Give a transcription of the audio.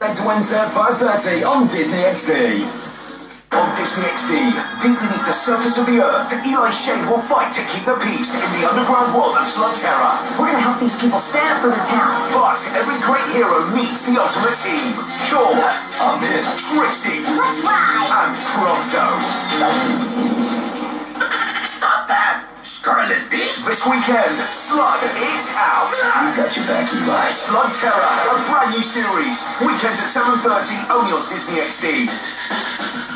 To Wednesday at 5.30 on Disney XD. On Disney XD, deep beneath the surface of the Earth, Eli Shane will fight to keep the peace in the underground world of Slug Slugterra. We're gonna help these people stand up for the town. But every great hero meets the ultimate team. Short, I'm. Trixie, Let's ride! and Pronto. Stop that! Scurrilous beast! This weekend, Slug It Out. Got your back, Eli. Slugterra, a brand new series. Weekends at 7.30, only on Disney XD.